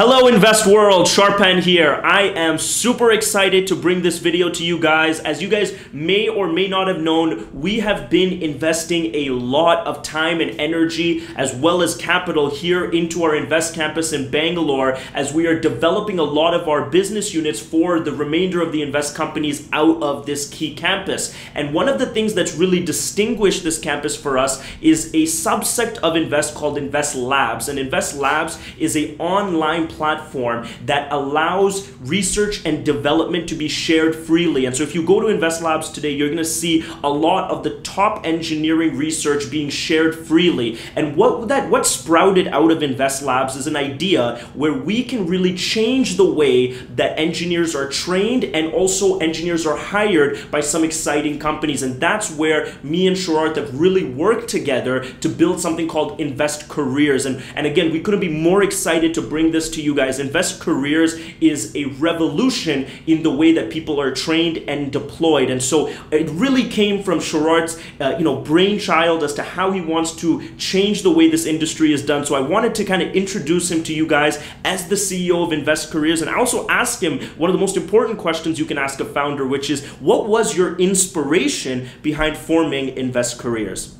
Hello Nvest World, Shorupan here. I am super excited to bring this video to you guys. As you guys may or may not have known, we have been investing a lot of time and energy as well as capital here into our Nvest campus in Bangalore as we are developing a lot of our business units for the remainder of the Nvest companies out of this key campus. And one of the things that's really distinguished this campus for us is a subsect of Nvest called NvestLabs. And NvestLabs is a online platform that allows research and development to be shared freely. And so if you go to NvestLabs today, you're going to see a lot of the top engineering research being shared freely. And what that what sprouted out of NvestLabs is an idea where we can really change the way that engineers are trained and also engineers are hired by some exciting companies. And that's where me and Sharath have really worked together to build something called NvestCareers. And, and again, we couldn't be more excited to bring this to to you guys. NvestCareers is a revolution in the way that people are trained and deployed. And so it really came from Sharath's uh, you know, brainchild as to how he wants to change the way this industry is done. So I wanted to kind of introduce him to you guys as the CEO of NvestCareers and I also ask him one of the most important questions you can ask a founder, which is what was your inspiration behind forming NvestCareers?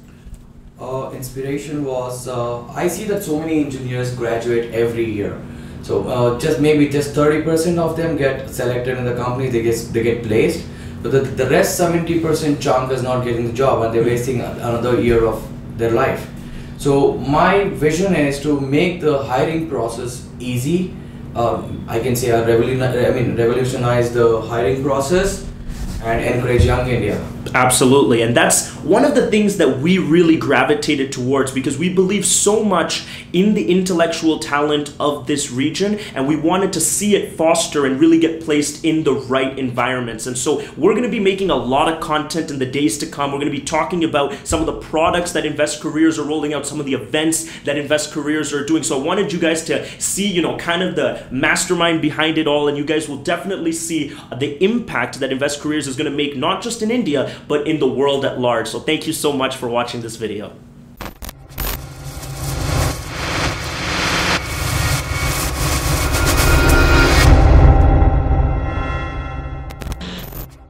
Uh, inspiration was uh, I see that so many engineers graduate every year so uh, just maybe just 30% of them get selected in the company, they get, they get placed. But the, the rest 70% chunk is not getting the job and they're wasting another year of their life. So my vision is to make the hiring process easy. Um, I can say I, I mean revolutionize the hiring process and encourage young India. Absolutely. And that's one of the things that we really gravitated towards because we believe so much in the intellectual talent of this region and we wanted to see it foster and really get placed in the right environments. And so we're going to be making a lot of content in the days to come. We're going to be talking about some of the products that NvestCareers are rolling out, some of the events that NvestCareers are doing. So I wanted you guys to see, you know, kind of the mastermind behind it all and you guys will definitely see the impact that NvestCareers is going to make not just in India, but in the world at large. So thank you so much for watching this video.